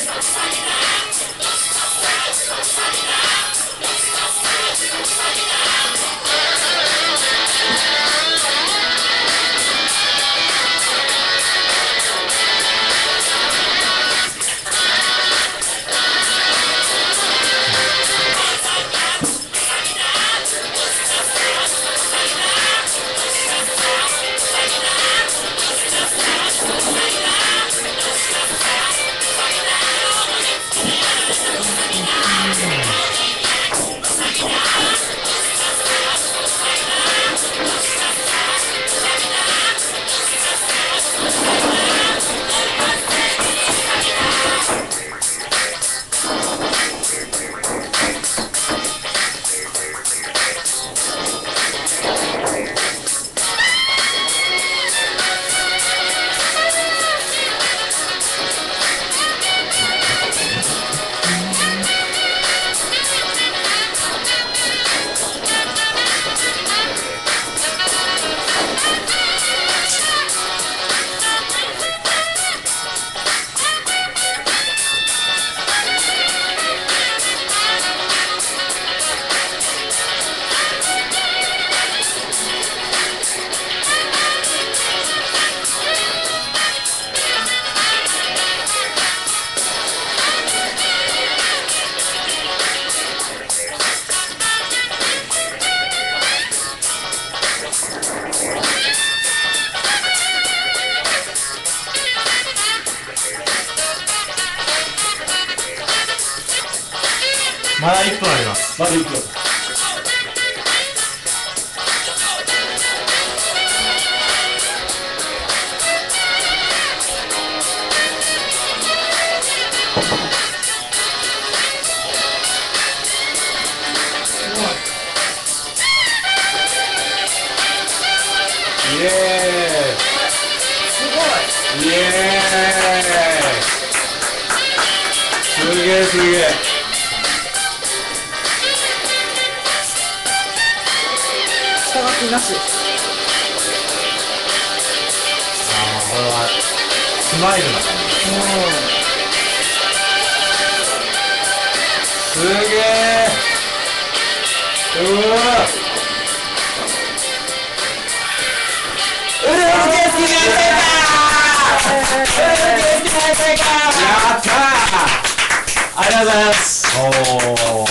Thank you. まだ1分ありますまだ1分イエーイすごいイエーイすげえすげえ下書きなしああこれはスマイルな感じうんすげえうわ。やったーありがとうございますおお